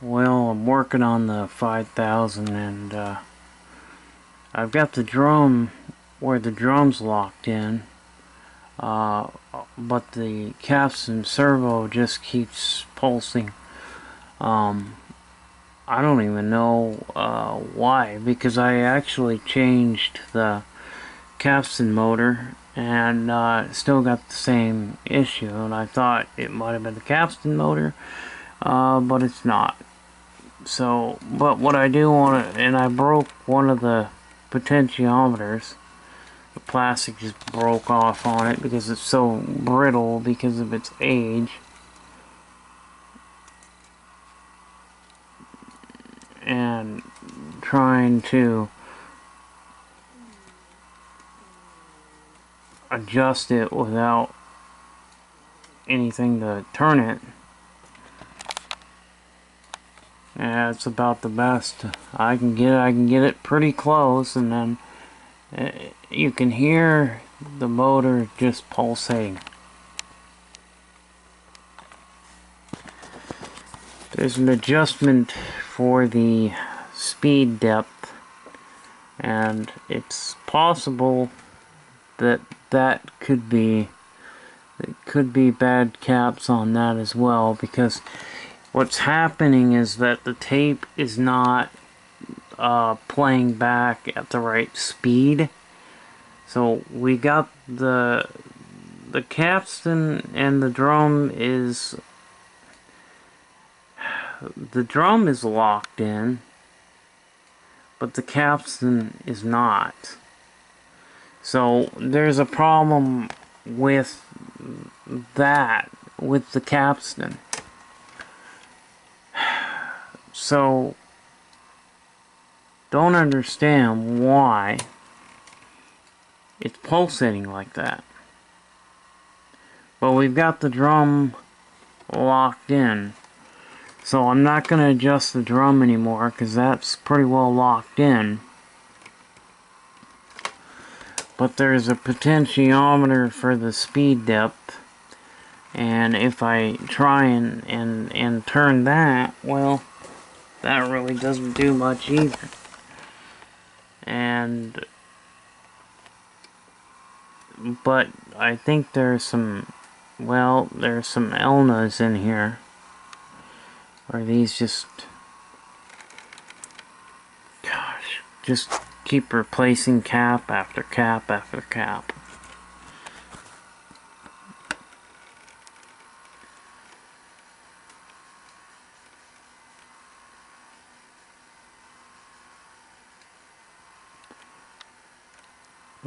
Well, I'm working on the 5000 and uh, I've got the drum where the drum's locked in. Uh, but the capstan servo just keeps pulsing. Um, I don't even know uh, why because I actually changed the capstan motor and uh, still got the same issue. And I thought it might have been the capstan motor uh, but it's not so, but what I do want to, and I broke one of the potentiometers. The plastic just broke off on it because it's so brittle because of its age. And trying to adjust it without anything to turn it. Yeah, it's about the best I can get. I can get it pretty close, and then uh, you can hear the motor just pulsating. There's an adjustment for the speed depth, and it's possible that that could be it could be bad caps on that as well because what's happening is that the tape is not uh, playing back at the right speed. So we got the the capstan and the drum is the drum is locked in, but the capstan is not. So there's a problem with that with the capstan. So, don't understand why it's pulsating like that. But we've got the drum locked in. So I'm not going to adjust the drum anymore because that's pretty well locked in. But there's a potentiometer for the speed depth. And if I try and, and, and turn that, well, that really doesn't do much either. And but I think there's some well, there's some Elnas in here. Or these just gosh, just keep replacing cap after cap after cap.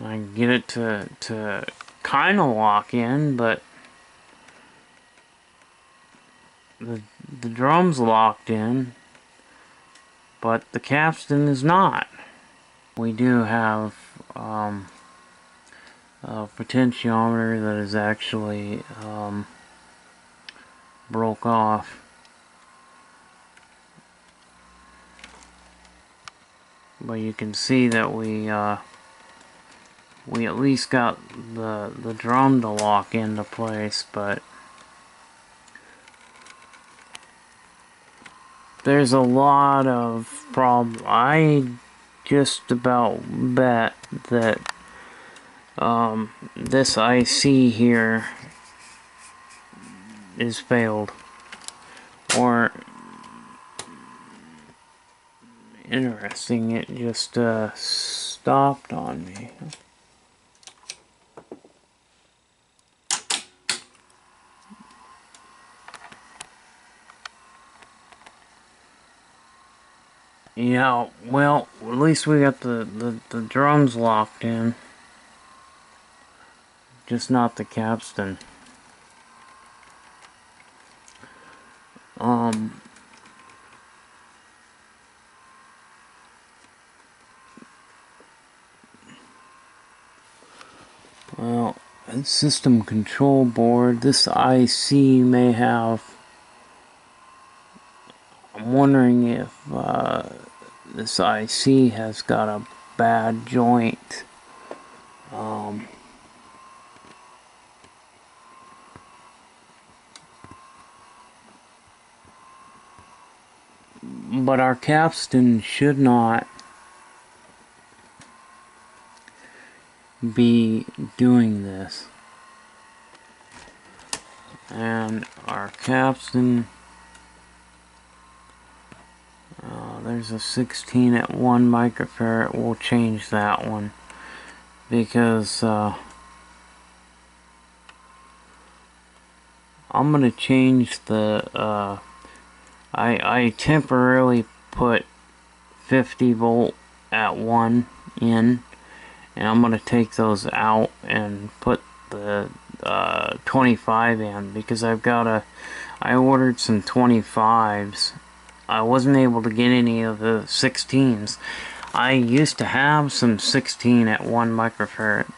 I get it to, to kind of lock in, but the, the drum's locked in, but the capstan is not. We do have um, a potentiometer that is actually um, broke off. But you can see that we uh, we at least got the the drum to lock into place, but there's a lot of problems. I just about bet that um, this IC here is failed or interesting it just uh, stopped on me Yeah, well, at least we got the, the, the drums locked in. Just not the capstan. Um... Well, system control board, this IC may have I'm wondering if uh, this IC has got a bad joint. Um, but our capstan should not be doing this. And our capstan, there's a 16 at 1 microfarad, we'll change that one because uh, I'm gonna change the uh, I, I temporarily put 50 volt at 1 in and I'm gonna take those out and put the uh, 25 in because I've got a I ordered some 25s I wasn't able to get any of the 16s I used to have some 16 at 1 microfarad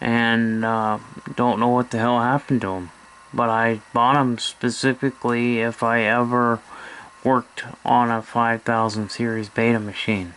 and uh, don't know what the hell happened to them but I bought them specifically if I ever worked on a 5000 series beta machine.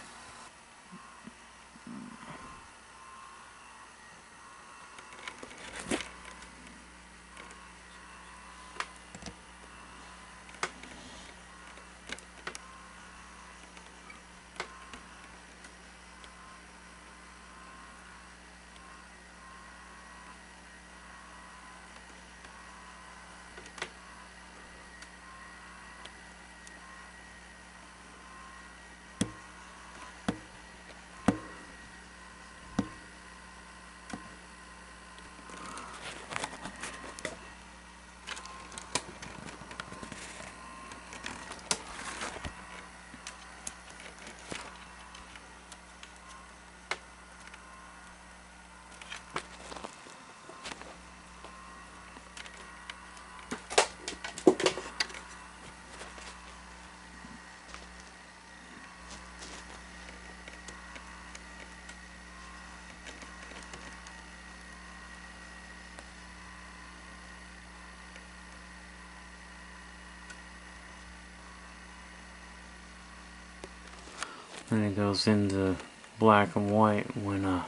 And it goes into black and white when uh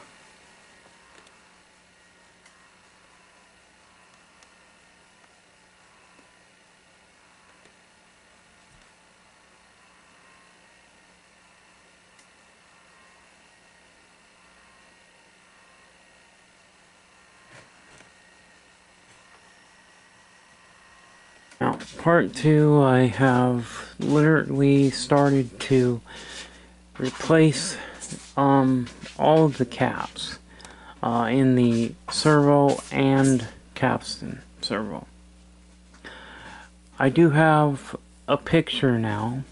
Now, part two, I have literally started to replace um, all of the caps uh, in the servo and capstan servo. I do have a picture now,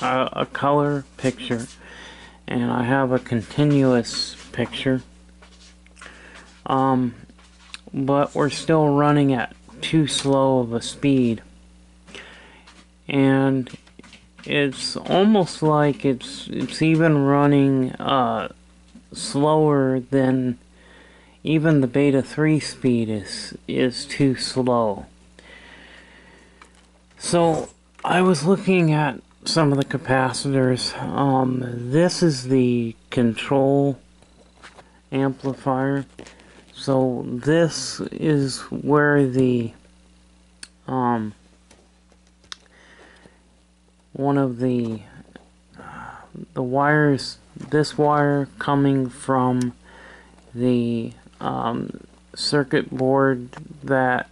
a, a color picture, and I have a continuous picture. Um, but we're still running at too slow of a speed. And it's almost like it's it's even running uh, slower than even the beta 3 speed is is too slow. So I was looking at some of the capacitors. Um, this is the control amplifier. So this is where the um, one of the the wires this wire coming from the um, circuit board that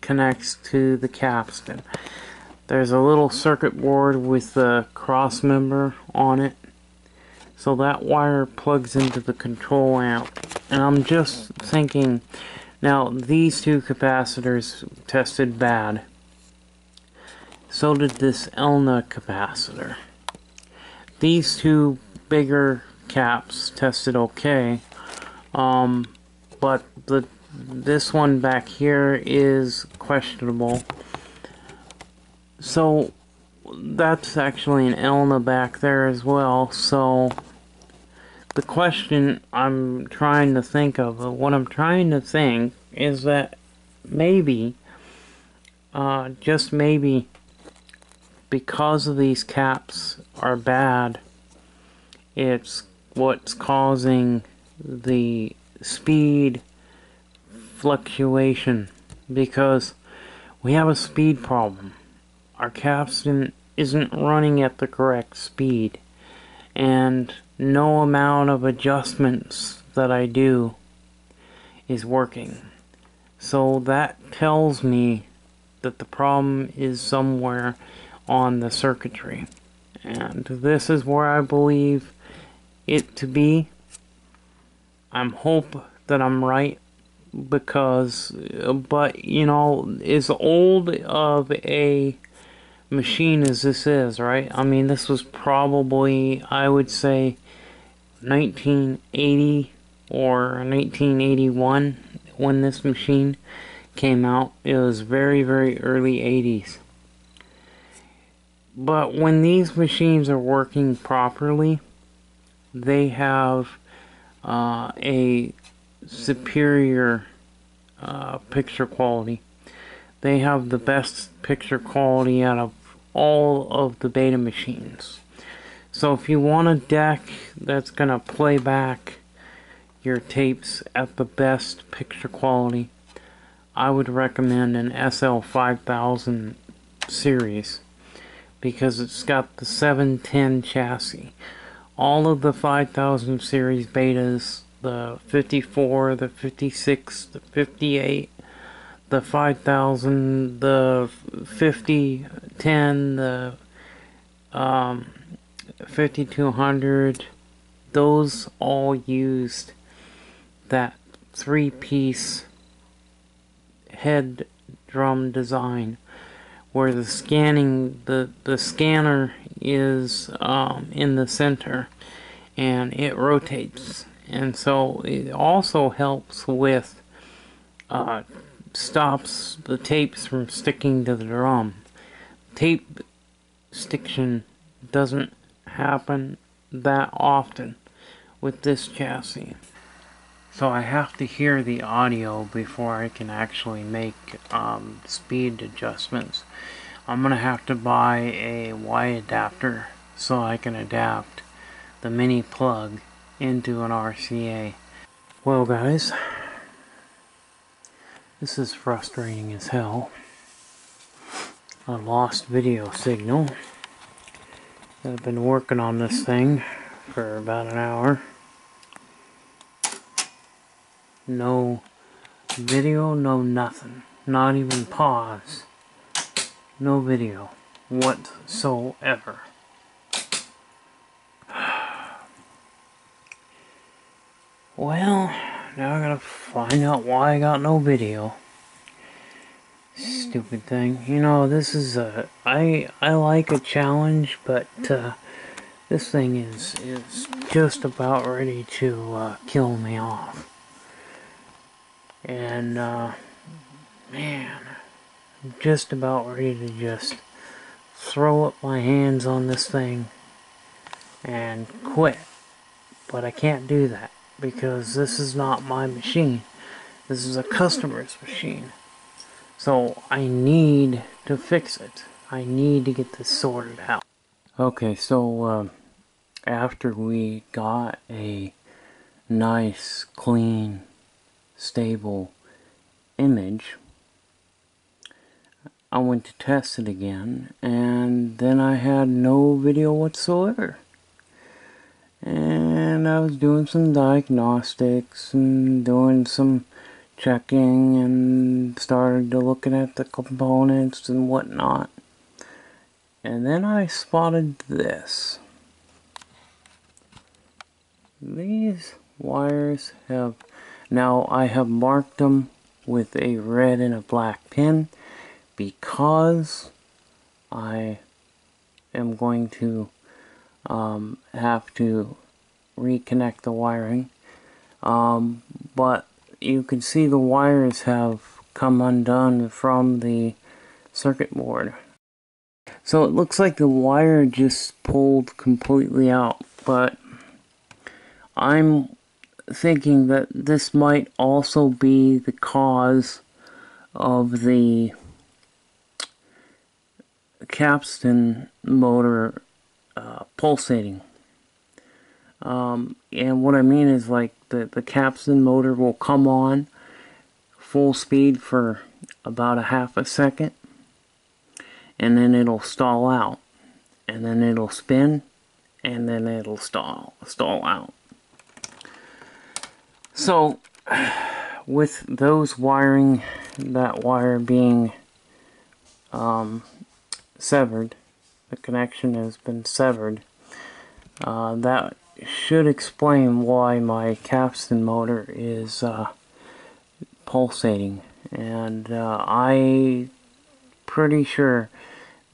connects to the capstan. There's a little circuit board with a cross member on it. So that wire plugs into the control amp. And I'm just thinking now these two capacitors tested bad so did this Elna capacitor. These two bigger caps tested okay, um, but the this one back here is questionable. So that's actually an Elna back there as well. So the question I'm trying to think of, what I'm trying to think is that maybe, uh, just maybe, because of these caps are bad, it's what's causing the speed fluctuation. Because we have a speed problem. Our capstan isn't running at the correct speed. And no amount of adjustments that I do is working. So that tells me that the problem is somewhere on the circuitry. And this is where I believe it to be. I'm hope that I'm right because but you know as old of a machine as this is, right? I mean, this was probably, I would say, 1980 or 1981 when this machine came out. It was very, very early 80s. But when these machines are working properly, they have uh, a superior uh, picture quality. They have the best picture quality out of all of the beta machines. So if you want a deck that's going to play back your tapes at the best picture quality, I would recommend an SL5000 series because it's got the 710 chassis. All of the 5000 series betas, the 54, the 56, the 58, the 5000, the 50, 10, the um, 5200, those all used that three piece head drum design where the scanning the the scanner is um, in the center and it rotates and so it also helps with uh, stops the tapes from sticking to the drum. Tape stiction doesn't happen that often with this chassis. So I have to hear the audio before I can actually make um, speed adjustments. I'm gonna have to buy a Y adapter so I can adapt the mini plug into an RCA. Well guys, this is frustrating as hell. A lost video signal. I've been working on this thing for about an hour. No video, no nothing. Not even pause. No video whatsoever. Well, now I gotta find out why I got no video. Stupid thing. You know, this is a... I, I like a challenge, but, uh, this thing is, is just about ready to, uh, kill me off. And, uh, man, just about ready to just throw up my hands on this thing and quit. But I can't do that because this is not my machine. This is a customer's machine. So I need to fix it. I need to get this sorted out. Okay, so uh, after we got a nice, clean, stable image, I went to test it again, and then I had no video whatsoever. And I was doing some diagnostics and doing some checking and started to looking at the components and whatnot. And then I spotted this. These wires have now I have marked them with a red and a black pin because I am going to um, have to reconnect the wiring. Um, but you can see the wires have come undone from the circuit board. So it looks like the wire just pulled completely out but I'm thinking that this might also be the cause of the capstan motor uh, pulsating. Um, and what I mean is like the, the capstan motor will come on full speed for about a half a second and then it'll stall out and then it'll spin and then it'll stall stall out so with those wiring that wire being um, severed the connection has been severed uh, that should explain why my capstan motor is uh, pulsating and uh, I pretty sure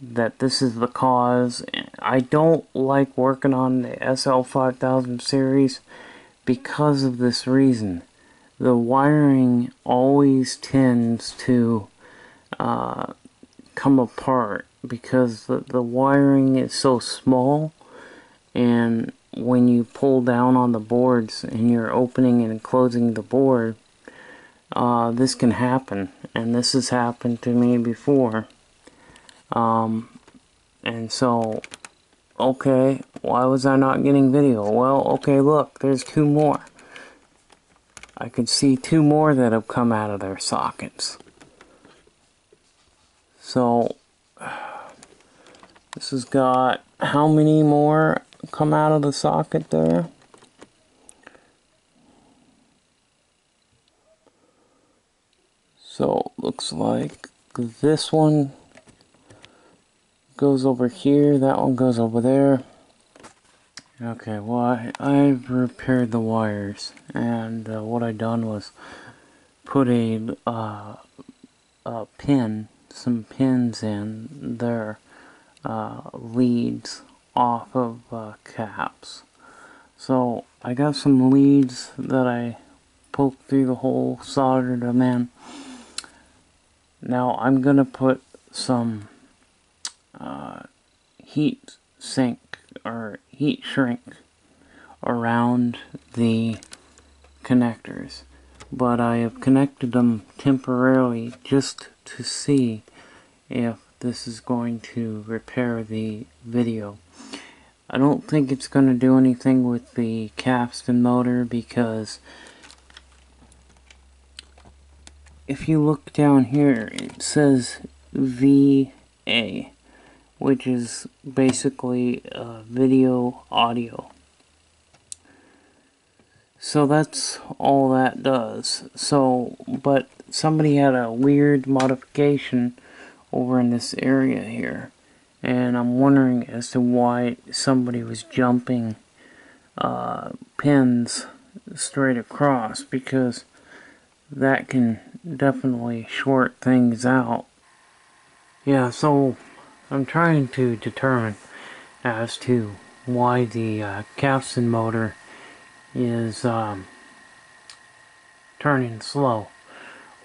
that this is the cause. I don't like working on the SL5000 series because of this reason. The wiring always tends to uh, come apart because the, the wiring is so small and when you pull down on the boards and you're opening and closing the board uh, this can happen and this has happened to me before. Um, and so okay why was I not getting video? Well okay look there's two more. I could see two more that have come out of their sockets. So this has got how many more come out of the socket there So looks like this one goes over here, that one goes over there. Okay, well I, I've repaired the wires and uh, what I done was put a, uh, a pin, some pins in their uh, leads off of uh, caps. So I got some leads that I poked through the hole, soldered them in now I'm going to put some uh, heat sink or heat shrink around the connectors but I have connected them temporarily just to see if this is going to repair the video. I don't think it's going to do anything with the capstan motor because if you look down here, it says VA, which is basically video audio. So that's all that does. So, but somebody had a weird modification over in this area here. And I'm wondering as to why somebody was jumping uh, pins straight across because that can definitely short things out. Yeah, so I'm trying to determine as to why the uh, capstan motor is um, turning slow.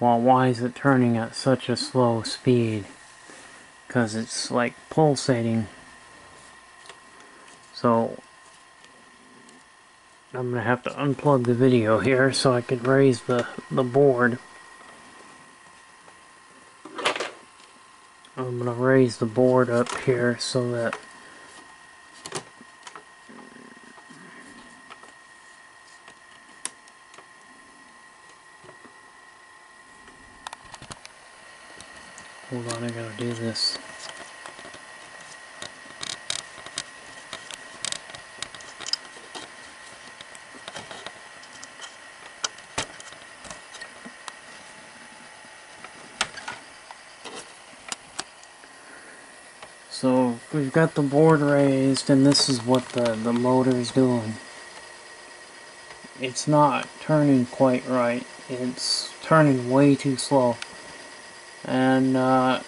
Well, why is it turning at such a slow speed? Because it's like pulsating. So I'm to have to unplug the video here so I can raise the, the board. I'm to raise the board up here so that Hold on, I gotta do this. We've got the board raised and this is what the, the motor is doing. It's not turning quite right. It's turning way too slow. And uh,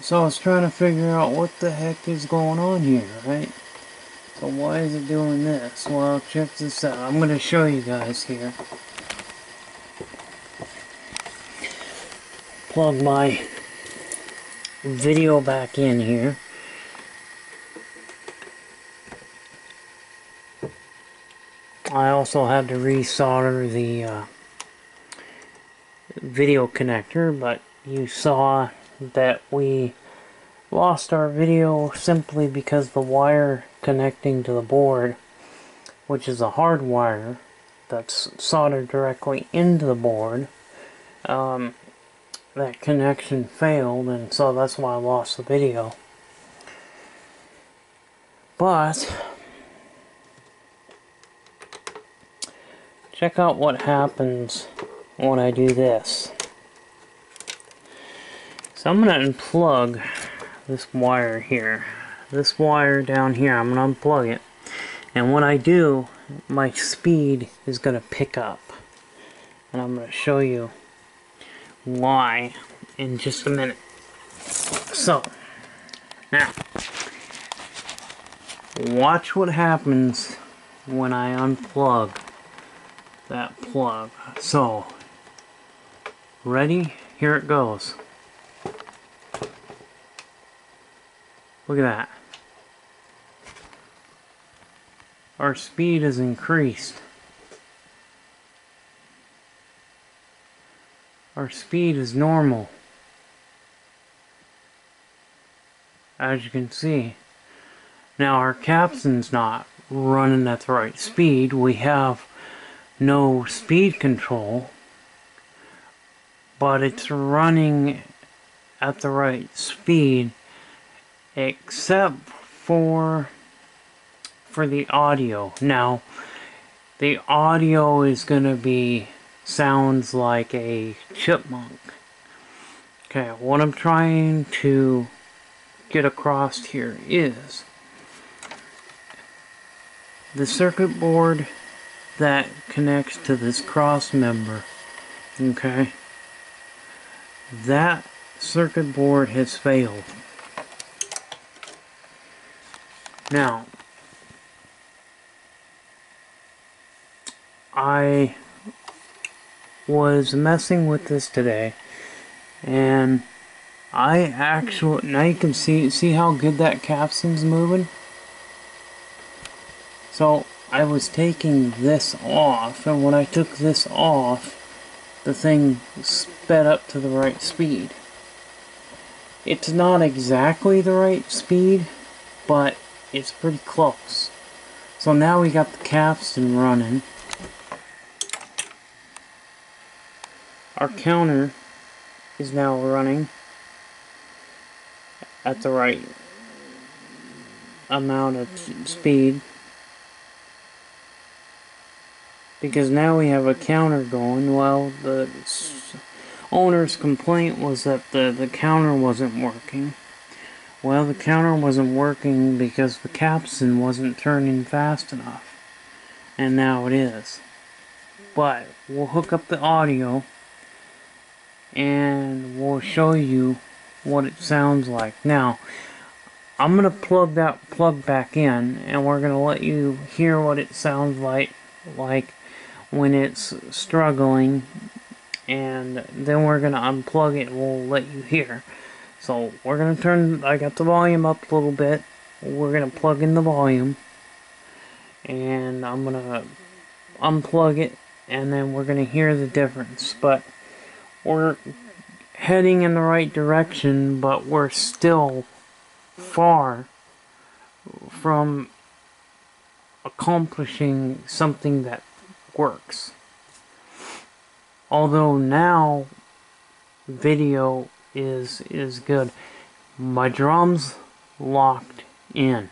so I was trying to figure out what the heck is going on here, right? So why is it doing this? Well, check this out. I'm going to show you guys here. Plug my video back in here. I also had to resolder the uh, video connector, but you saw that we lost our video simply because the wire connecting to the board, which is a hard wire that's soldered directly into the board, um, that connection failed and so that's why I lost the video. But check out what happens when I do this. So I'm going to unplug this wire here. This wire down here, I'm going to unplug it. And when I do, my speed is going to pick up. And I'm going to show you why in just a minute. So, now, watch what happens when I unplug that plug. So, ready? Here it goes. Look at that. Our speed has increased. Our speed is normal. As you can see. Now our capstan's not running at the right speed. We have no speed control. But it's running at the right speed except for for the audio. Now the audio is going to be sounds like a chipmunk. Okay, what I'm trying to get across here is the circuit board that connects to this cross member, okay, that circuit board has failed. Now, I was messing with this today and I actually now you can see see how good that capstan's moving so I was taking this off and when I took this off the thing sped up to the right speed. It's not exactly the right speed but it's pretty close. So now we got the capstan running. Our counter is now running at the right amount of speed because now we have a counter going. Well the owner's complaint was that the, the counter wasn't working. Well the counter wasn't working because the capstan wasn't turning fast enough. And now it is. But we'll hook up the audio and we'll show you what it sounds like. Now, I'm going to plug that plug back in and we're going to let you hear what it sounds like like when it's struggling and then we're going to unplug it we'll let you hear. So we're going to turn, I got the volume up a little bit. We're going to plug in the volume and I'm going to unplug it and then we're going to hear the difference. But we're heading in the right direction, but we're still far from accomplishing something that works. Although now video is is good. My drums locked in.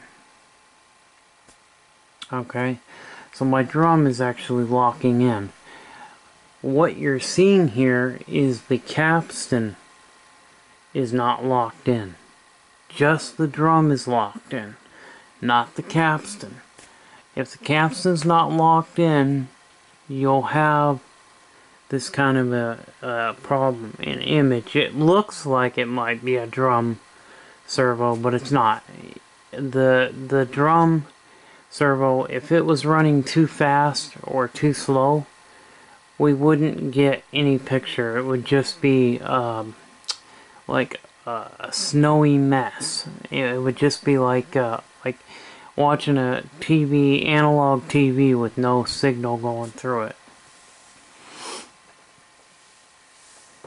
Okay? So my drum is actually locking in what you're seeing here is the capstan is not locked in. Just the drum is locked in, not the capstan. If the capstan's not locked in, you'll have this kind of a, a problem in image. It looks like it might be a drum servo, but it's not. The the drum servo, if it was running too fast or too slow, we wouldn't get any picture. It would just be um, like a, a, snowy mess. It would just be like like watching a TV, analog TV with no signal going through it.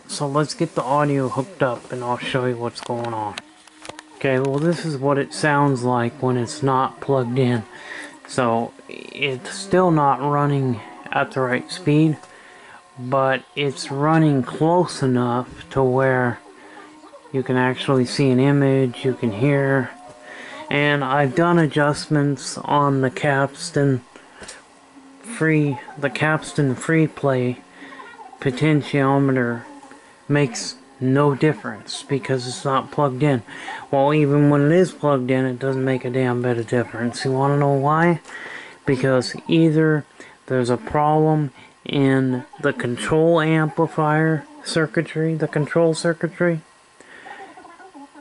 So let's get the audio hooked up and I'll show you what's going on. Okay, well this is what it sounds like when it's not plugged in. So it's still not running at the right speed but it's running close enough to where you can actually see an image, you can hear, and I've done adjustments on the Capstan free, the Capstan free play potentiometer makes no difference because it's not plugged in. Well, even when it is plugged in, it doesn't make a damn bit of difference. You want to know why? Because either there's a problem in the control amplifier circuitry, the control circuitry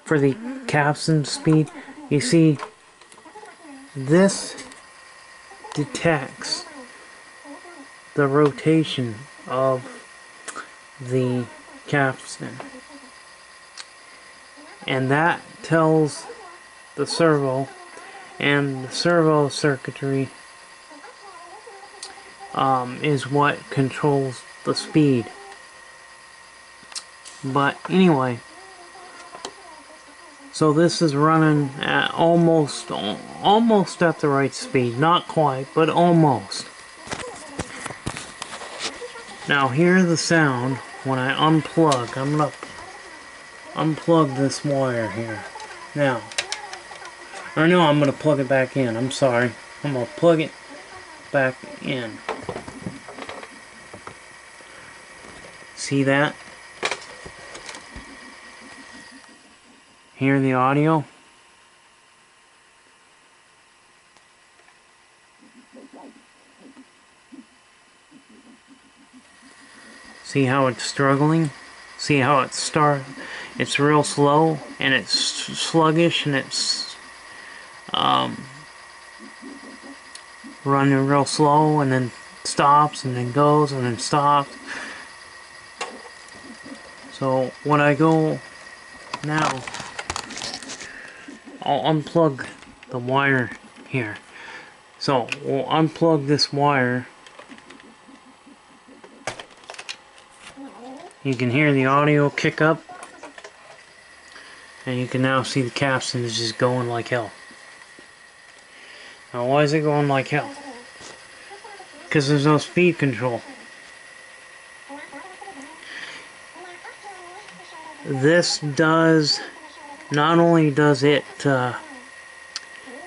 for the capstan speed. You see, this detects the rotation of the capstan. And that tells the servo and the servo circuitry um, is what controls the speed. But anyway, so this is running at almost almost at the right speed, not quite, but almost. Now hear the sound when I unplug. I'm gonna unplug this wire here. Now, or no, I'm gonna plug it back in. I'm sorry. I'm gonna plug it back in. See that? Hear the audio? See how it's struggling? See how it's start? It's real slow and it's sluggish and it's um, running real slow and then stops and then goes and then stops. So when I go now, I'll unplug the wire here. So we'll unplug this wire. You can hear the audio kick up. And you can now see the capstan is just going like hell. Now why is it going like hell? Because there's no speed control. this does not only does it uh,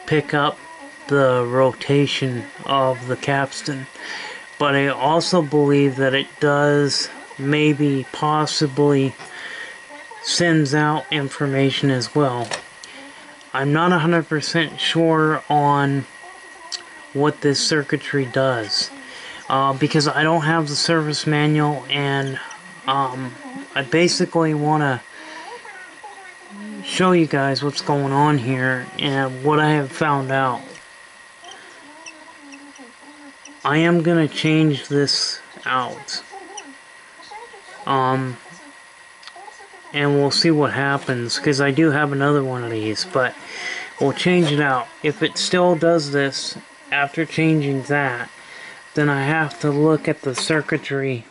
pick up the rotation of the capstan but I also believe that it does maybe possibly sends out information as well. I'm not 100% sure on what this circuitry does uh, because I don't have the service manual and um, I basically want to show you guys what's going on here and what I have found out. I am going to change this out. Um, and we'll see what happens because I do have another one of these but we'll change it out if it still does this after changing that then I have to look at the circuitry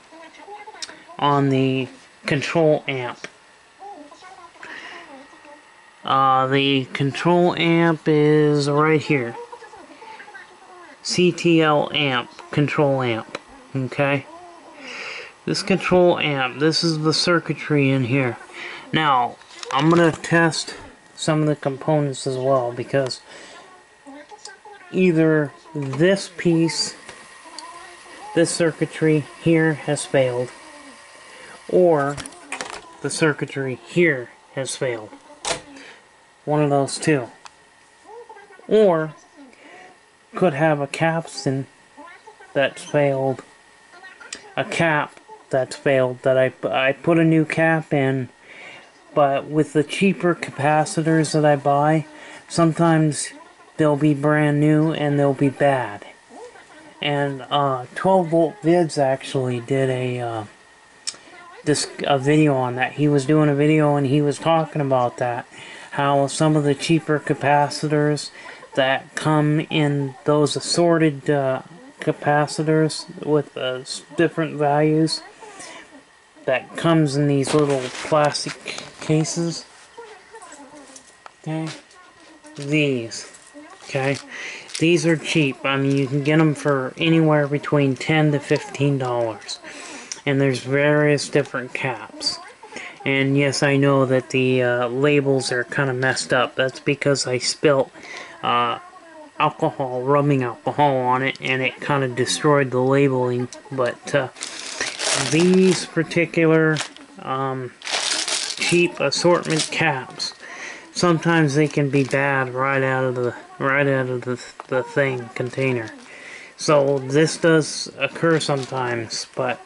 on the control amp. Uh, the control amp is right here. CTL amp, control amp, okay? This control amp, this is the circuitry in here. Now, I'm going to test some of the components as well because either this piece, this circuitry here has failed or the circuitry here has failed. One of those two. Or could have a capstan that's failed, a cap that's failed that I, I put a new cap in, but with the cheaper capacitors that I buy, sometimes they'll be brand new and they'll be bad. And uh, 12 volt vids actually did a uh, this a video on that. He was doing a video and he was talking about that. How some of the cheaper capacitors that come in those assorted uh, capacitors with uh, different values that comes in these little plastic cases. Okay, these. Okay, these are cheap. I mean, you can get them for anywhere between ten to fifteen dollars and there's various different caps. And yes, I know that the uh, labels are kind of messed up. That's because I spilt uh, alcohol, rubbing alcohol on it, and it kind of destroyed the labeling. But uh, these particular um, cheap assortment caps, sometimes they can be bad right out of the right out of the, the thing container. So this does occur sometimes, but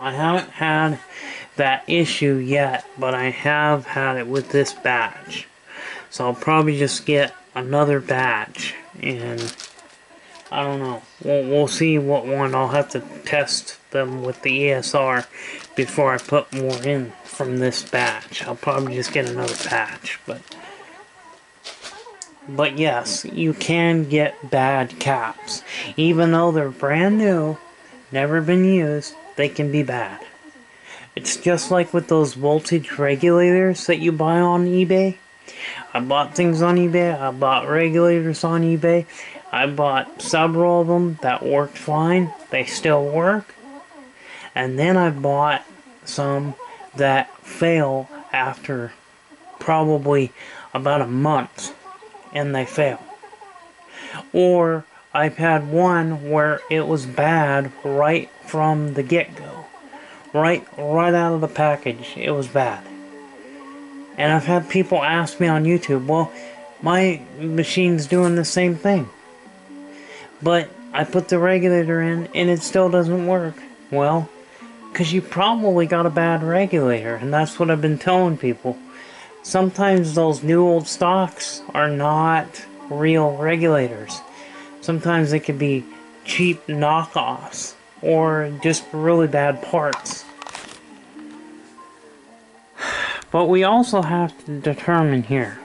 I haven't had that issue yet, but I have had it with this batch. So I'll probably just get another batch and I don't know. We'll, we'll see what one. I'll have to test them with the ESR before I put more in from this batch. I'll probably just get another batch, but but yes, you can get bad caps. Even though they're brand new, never been used, they can be bad. It's just like with those voltage regulators that you buy on eBay. I bought things on eBay, I bought regulators on eBay, I bought several of them that worked fine, they still work. And then I bought some that fail after probably about a month and they fail. Or I've had one where it was bad right from the get-go. Right right out of the package, it was bad. And I've had people ask me on YouTube, well, my machine's doing the same thing. But I put the regulator in and it still doesn't work. Well, because you probably got a bad regulator, and that's what I've been telling people sometimes those new old stocks are not real regulators. Sometimes they could be cheap knockoffs or just really bad parts. But we also have to determine here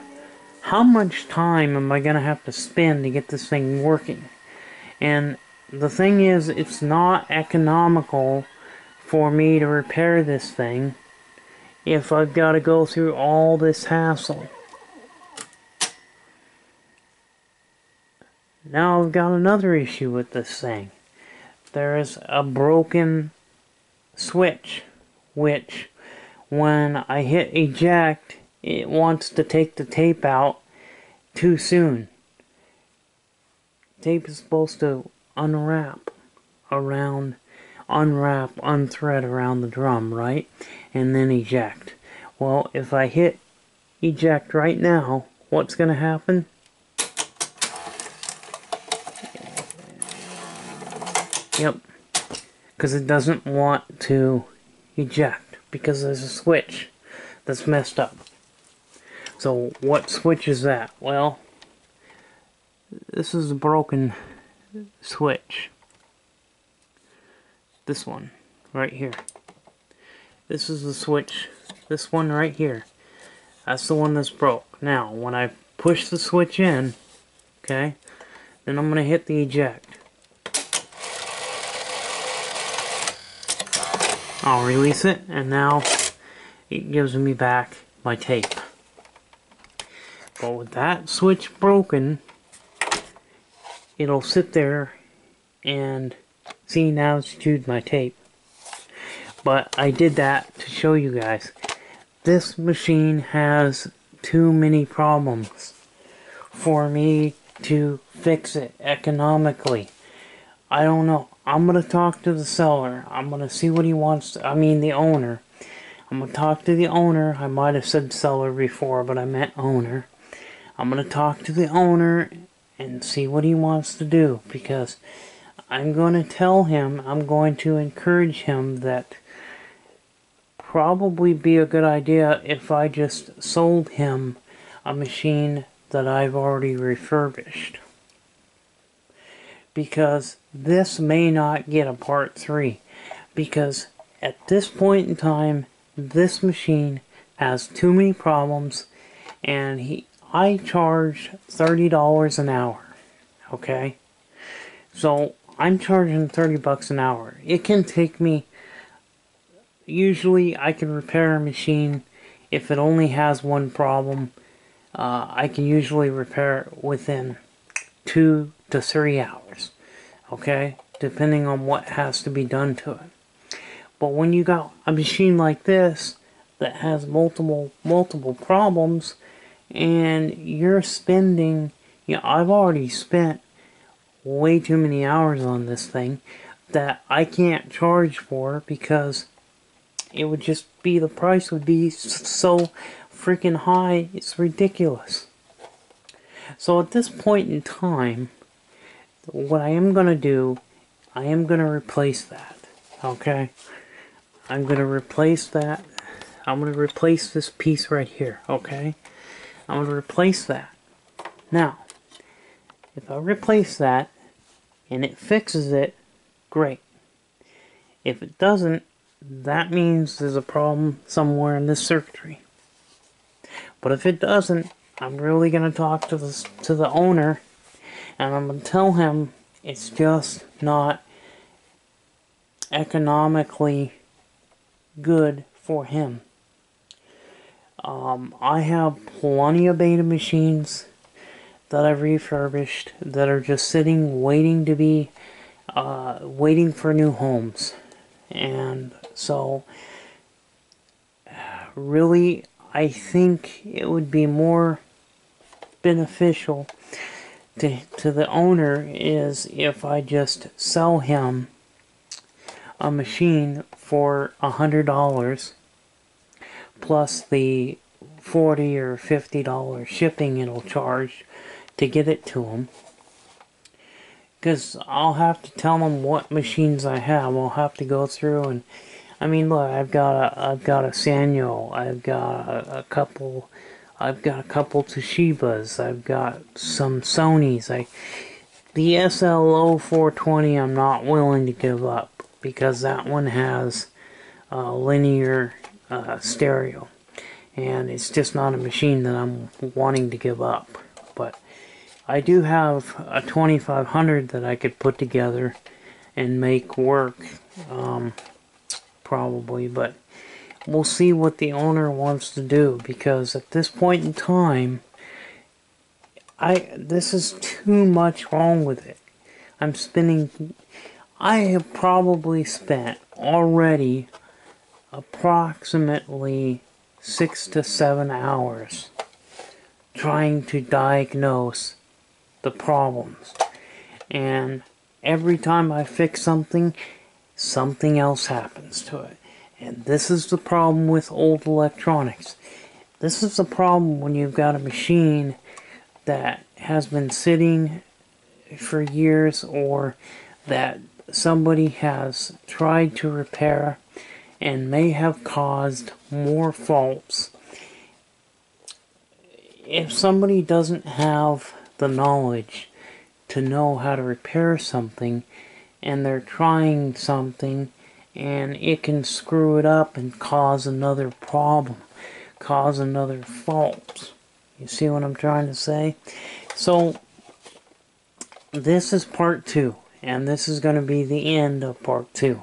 how much time am I going to have to spend to get this thing working? And the thing is, it's not economical for me to repair this thing if I've got to go through all this hassle. Now I've got another issue with this thing. There is a broken switch, which when I hit eject, it wants to take the tape out too soon. Tape is supposed to unwrap around unwrap, unthread around the drum, right? And then eject. Well, if I hit eject right now, what's to happen? Yep. Because it doesn't want to eject. Because there's a switch that's messed up. So what switch is that? Well, this is a broken switch this one right here this is the switch this one right here that's the one that's broke now when I push the switch in okay then I'm gonna hit the eject I'll release it and now it gives me back my tape but with that switch broken it'll sit there and See, now it's chewed my tape. But I did that to show you guys. This machine has too many problems for me to fix it economically. I don't know. I'm going to talk to the seller. I'm going to see what he wants to, I mean the owner. I'm going to talk to the owner. I might have said seller before, but I meant owner. I'm going to talk to the owner and see what he wants to do because I'm going to tell him, I'm going to encourage him that probably be a good idea if I just sold him a machine that I've already refurbished. Because this may not get a part 3. Because at this point in time, this machine has too many problems and he I charge $30 an hour. Okay? So I'm charging 30 bucks an hour. It can take me, usually I can repair a machine if it only has one problem. Uh, I can usually repair it within two to three hours. Okay? Depending on what has to be done to it. But when you got a machine like this that has multiple multiple problems and you're spending you know, I've already spent way too many hours on this thing that I can't charge for because it would just be the price would be so freaking high it's ridiculous so at this point in time what I am going to do I am going to replace that okay? I'm going to replace that I'm going to replace this piece right here okay? I'm going to replace that. Now if I replace that and it fixes it great. If it doesn't that means there's a problem somewhere in this circuitry. But if it doesn't, I'm really going to talk to the, to the owner and I'm going to tell him it's just not economically good for him. Um, I have plenty of beta machines that I've refurbished that are just sitting waiting to be uh, waiting for new homes and so really I think it would be more beneficial to, to the owner is if I just sell him a machine for a hundred dollars plus the 40 or 50 dollars shipping it'll charge to get it to him because I'll have to tell them what machines I have. I'll have to go through and, I mean, look, I've got a, I've got a Sanyo, I've got a, a couple, I've got a couple Toshibas, I've got some Sony's. I, the SLO 420 I'm not willing to give up because that one has linear uh, stereo and it's just not a machine that I'm wanting to give up. But I do have a 2500 that I could put together and make work um, probably but we'll see what the owner wants to do because at this point in time I this is too much wrong with it I'm spending I have probably spent already approximately six to seven hours trying to diagnose the problems. And every time I fix something, something else happens to it. And this is the problem with old electronics. This is the problem when you've got a machine that has been sitting for years or that somebody has tried to repair and may have caused more faults. If somebody doesn't have the knowledge to know how to repair something and they're trying something and it can screw it up and cause another problem, cause another fault. You see what I'm trying to say? So, this is part two, and this is going to be the end of part two.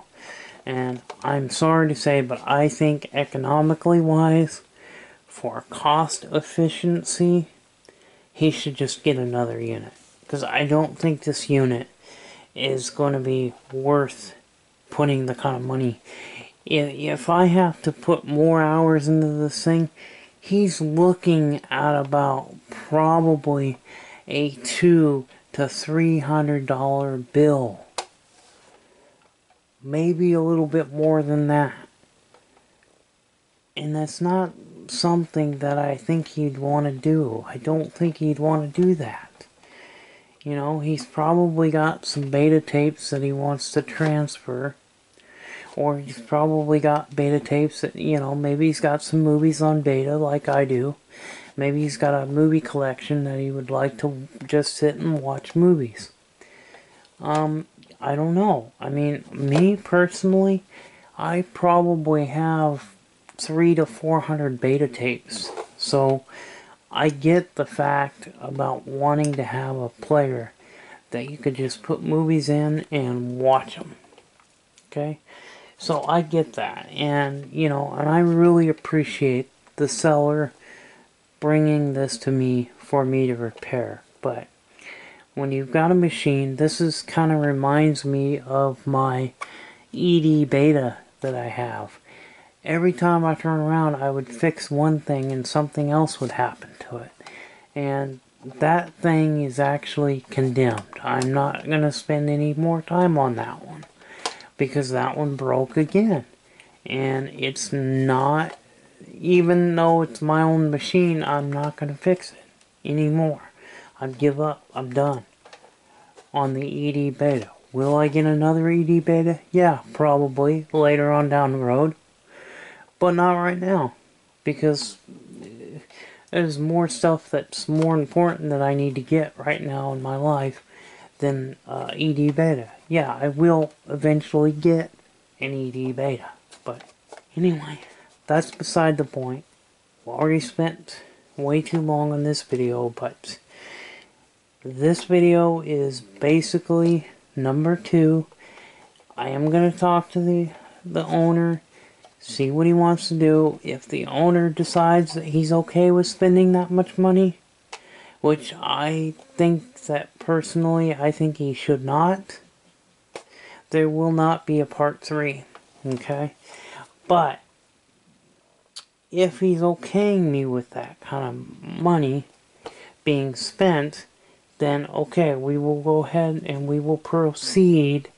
And I'm sorry to say, but I think economically wise, for cost efficiency, he should just get another unit. Because I don't think this unit is going to be worth putting the kind of money. If I have to put more hours into this thing, he's looking at about probably a two to three hundred dollar bill. Maybe a little bit more than that. And that's not something that I think he'd want to do. I don't think he'd want to do that. You know, he's probably got some beta tapes that he wants to transfer. Or he's probably got beta tapes that, you know, maybe he's got some movies on beta like I do. Maybe he's got a movie collection that he would like to just sit and watch movies. Um, I don't know. I mean, me personally, I probably have three to four hundred beta tapes. So I get the fact about wanting to have a player that you could just put movies in and watch them. Okay? So I get that. And, you know, and I really appreciate the seller bringing this to me for me to repair. But when you've got a machine, this is kind of reminds me of my ED beta that I have. Every time I turn around, I would fix one thing and something else would happen to it. And that thing is actually condemned. I'm not going to spend any more time on that one because that one broke again. And it's not, even though it's my own machine, I'm not going to fix it anymore. I'd give up. I'm done on the ED beta. Will I get another ED beta? Yeah, probably later on down the road. But not right now. Because there's more stuff that's more important that I need to get right now in my life than uh, ED beta. Yeah, I will eventually get an ED beta. But anyway, that's beside the point. I've already spent way too long on this video, but this video is basically number two. I am going to talk to the, the owner, see what he wants to do. If the owner decides that he's okay with spending that much money, which I think that personally, I think he should not, there will not be a part three. Okay? But, if he's okaying me with that kind of money being spent, then okay, we will go ahead and we will proceed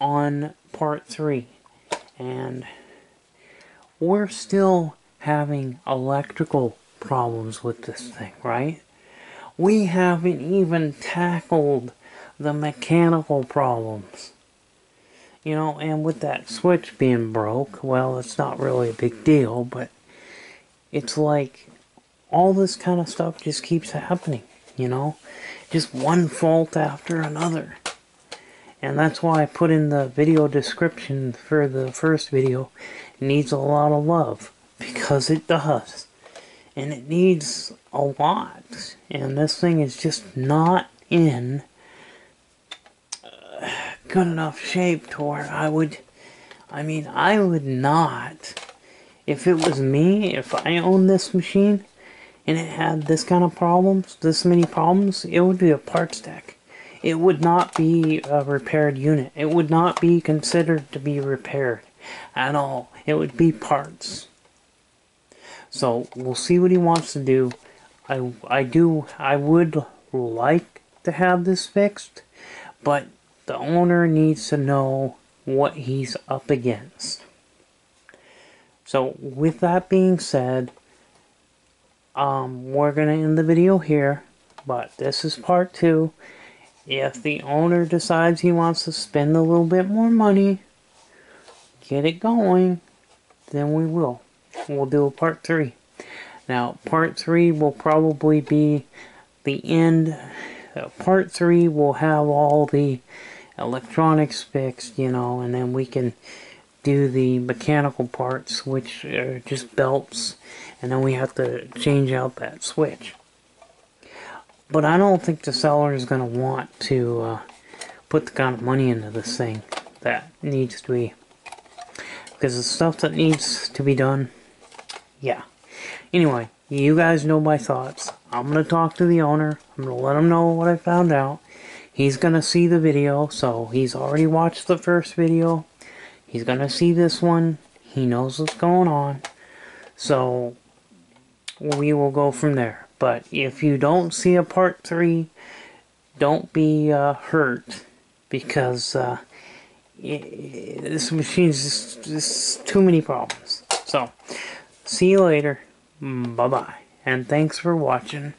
on part three. And we're still having electrical problems with this thing, right? We haven't even tackled the mechanical problems. You know, and with that switch being broke, well, it's not really a big deal, but it's like all this kind of stuff just keeps happening you know? Just one fault after another. And that's why I put in the video description for the first video. Needs a lot of love. Because it does. And it needs a lot. And this thing is just not in uh, good enough shape to where I would... I mean, I would not... If it was me, if I owned this machine, and it had this kind of problems, this many problems, it would be a parts deck. It would not be a repaired unit. It would not be considered to be repaired at all. It would be parts. So we'll see what he wants to do. I, I do, I would like to have this fixed, but the owner needs to know what he's up against. So with that being said, um, we're to end the video here, but this is part two. If the owner decides he wants to spend a little bit more money, get it going, then we will. We'll do a part three. Now, part three will probably be the end. Uh, part three will have all the electronics fixed, you know, and then we can do the mechanical parts, which are just belts and then we have to change out that switch. But I don't think the seller is going to want to uh, put the kind of money into this thing that needs to be. Because the stuff that needs to be done, yeah. Anyway, you guys know my thoughts. I'm going to talk to the owner. I'm going to let him know what I found out. He's going to see the video, so he's already watched the first video. He's going to see this one. He knows what's going on. So, we will go from there. But if you don't see a part three, don't be uh, hurt because uh, it, this machine is just, just too many problems. So, see you later. Mm, bye bye. And thanks for watching.